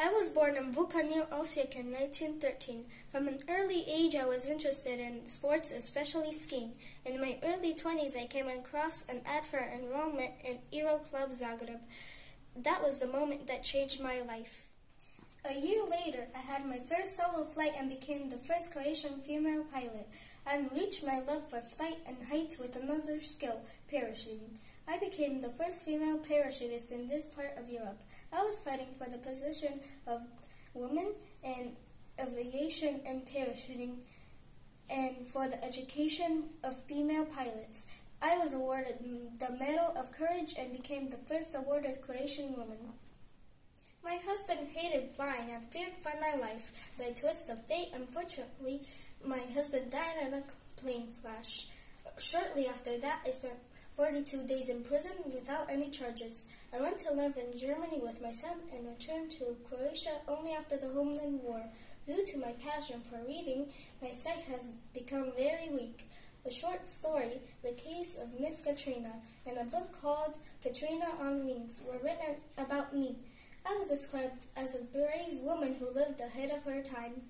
I was born in Vukanil, Osijek in 1913. From an early age, I was interested in sports, especially skiing. In my early 20s, I came across an ad for enrollment in Aero Club Zagreb. That was the moment that changed my life. A year later, I had my first solo flight and became the first Croatian female pilot. I reached my love for flight and heights with another skill, parachuting. I became the first female parachutist in this part of Europe. I was fighting for the position of woman in aviation and parachuting and for the education of female pilots. I was awarded the Medal of Courage and became the first awarded Croatian woman. Husband hated flying and feared for my life. By a twist of fate, unfortunately, my husband died in a plane crash. Shortly after that, I spent 42 days in prison without any charges. I went to live in Germany with my son and returned to Croatia only after the Homeland War. Due to my passion for reading, my sight has become very weak. A short story, The Case of Miss Katrina, and a book called Katrina on Wings were written about me. I was described as a brave woman who lived ahead of her time.